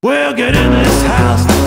We'll get in this house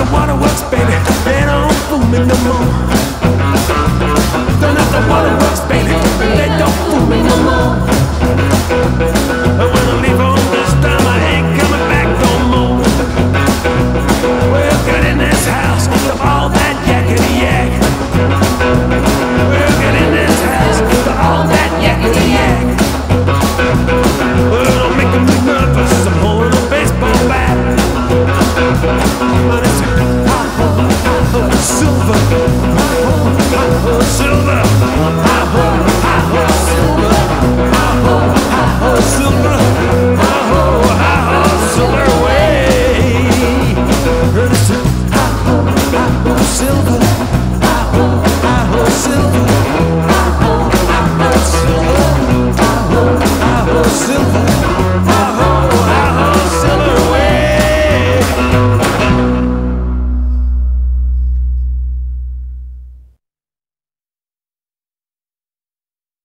the waterworks, baby. They don't fool me no more. Don't the waterworks, baby. They don't fool me no more. And when I leave home this time, I ain't coming back no more. We're this house all that. We're this house all that. Well, I'm making. I'm holding a baseball bat.